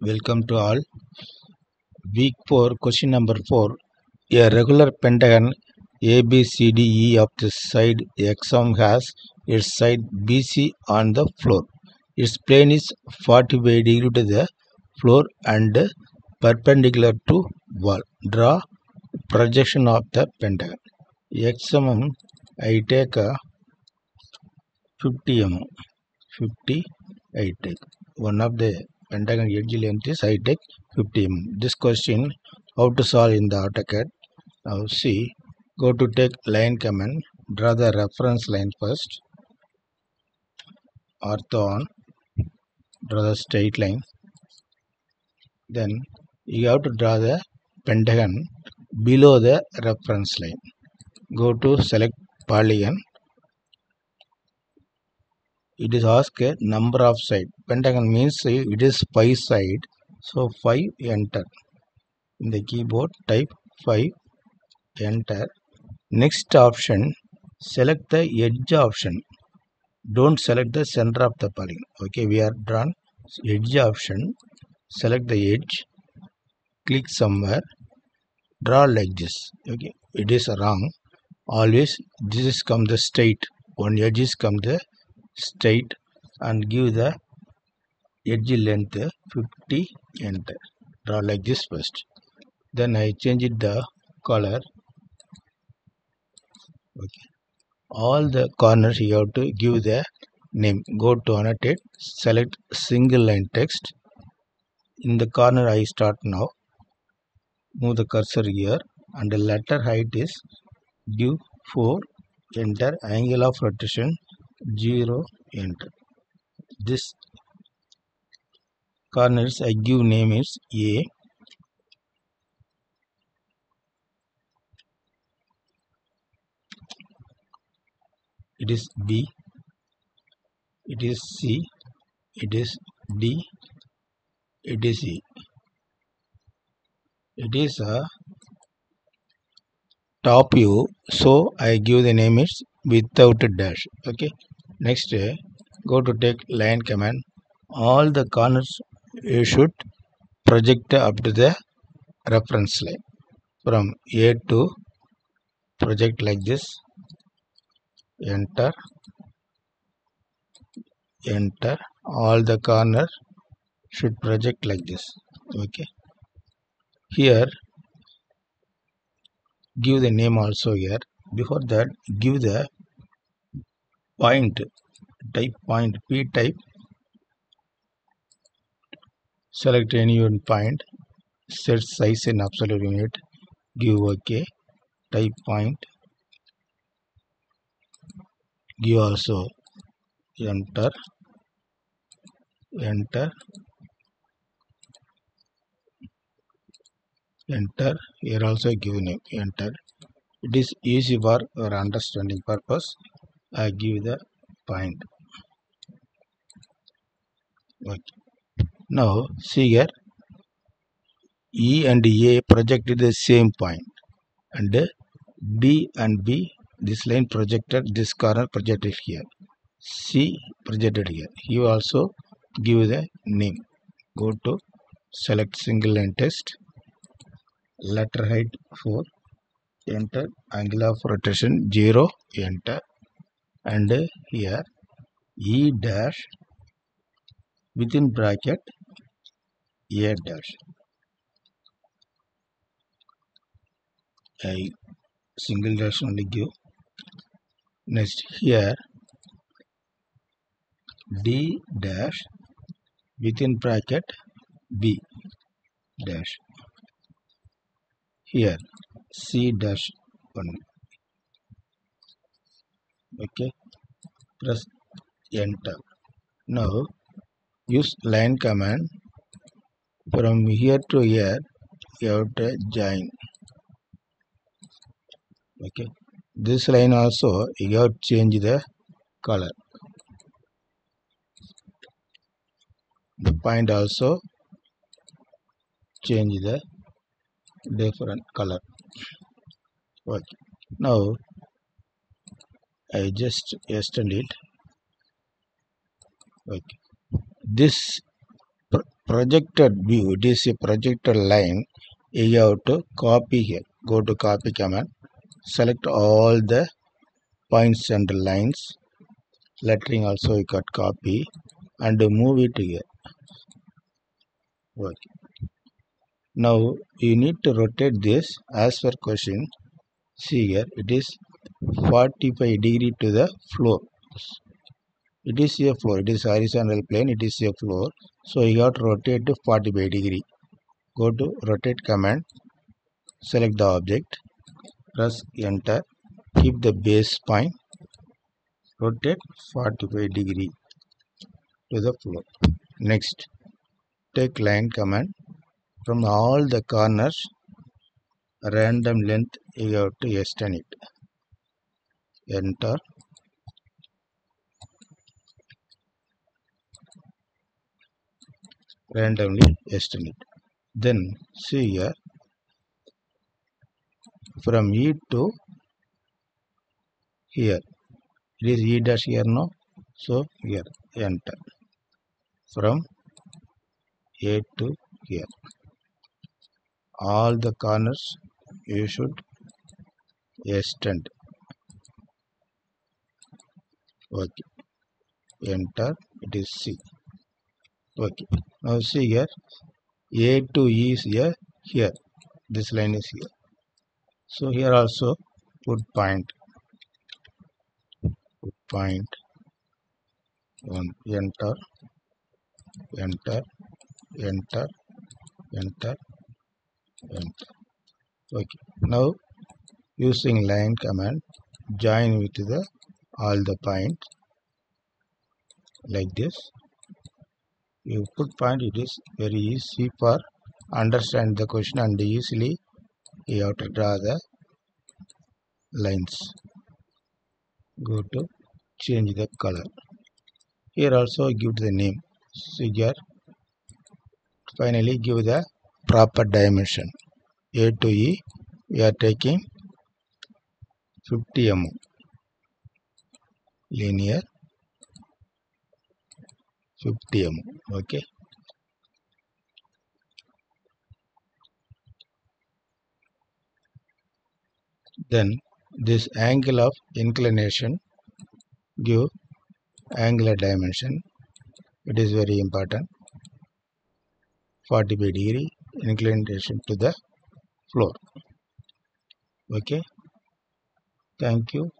Welcome to all. Week 4, question number 4. A regular pentagon ABCDE of the side XM has its side BC on the floor. Its plane is 45 degree to the floor and perpendicular to wall. Draw projection of the pentagon. XM I take a 50 mm. 50 I take. One of the pentagon edge length is I take 50 mm. This question how to solve in the AutoCAD. Now see, go to take line command, draw the reference line first. Ortho on, draw the straight line. Then you have to draw the pentagon below the reference line. Go to select polygon. It is ask a number of side. Pentagon means it is 5 side. So 5 enter. In the keyboard type 5 enter. Next option select the edge option. Don't select the center of the polygon. Okay, we are drawn edge option. Select the edge. Click somewhere. Draw like this. Okay, it is wrong. Always this is come the straight. One edge is come the straight and give the edge length 50 enter. Draw like this first. Then I change the color. Okay. All the corners you have to give the name. Go to annotate. Select single line text. In the corner I start now. Move the cursor here and the letter height is give 4 enter angle of rotation 0 enter this corners I give name is A. It is B. It is C. It is D. It is E. It is a top view so I give the name is without a dash okay? Next uh, go to take line command. All the corners you should project up to the reference line. From A to project like this. Enter. Enter. All the corner should project like this okay? Here give the name also here. Before that give the point type point p type. Select any one point set size in absolute unit give ok type point give also. Enter. Enter. Enter. Here also give name. Enter. It is easy for your understanding purpose i give the point okay now see here. E and a projected the same point. And d and b this line projected this corner projected here. C projected here. You also give the name. Go to select single line text. Letter height 4 enter. Angle of rotation 0 enter and here e dash within bracket a dash. I single dash only give. Next here d dash within bracket b dash. Here c dash 1 okay. Press enter. Now use line command. From here to here you have to join. Okay. This line also you have to change the color. The point also change the different color. Okay. Now I just extend it okay. This projected view it is a projected line you have to copy here. Go to copy command. Select all the points and lines. Lettering also you got copy. And move it here. Okay. Now you need to rotate this as per question. See here it is 45 degree to the floor. It is a floor. It is horizontal plane. It is a floor. So you have to rotate to 45 degree. Go to rotate command. Select the object. Press enter. Keep the base point. Rotate 45 degree to the floor. Next take line command. From all the corners random length you have to extend it enter. Randomly estimate. Then see here. From E to here. It is E dash here no? So here. Enter. From A to here. All the corners you should extend okay. Enter it is C. Okay. Now see here. A to E is here here. This line is here. So here also put point. Put point. One enter. Enter. Enter. Enter. Enter. Okay. Now using line command join with the all the points like this. You put point it is very easy for understand the question and easily you have to draw the lines. Go to change the color. Here also give the name. Figure finally give the proper dimension. A to e we are taking 50 mm linear 50 mm okay. Then this angle of inclination give angular dimension. It is very important. 45 degree inclination to the floor. Okay. Thank you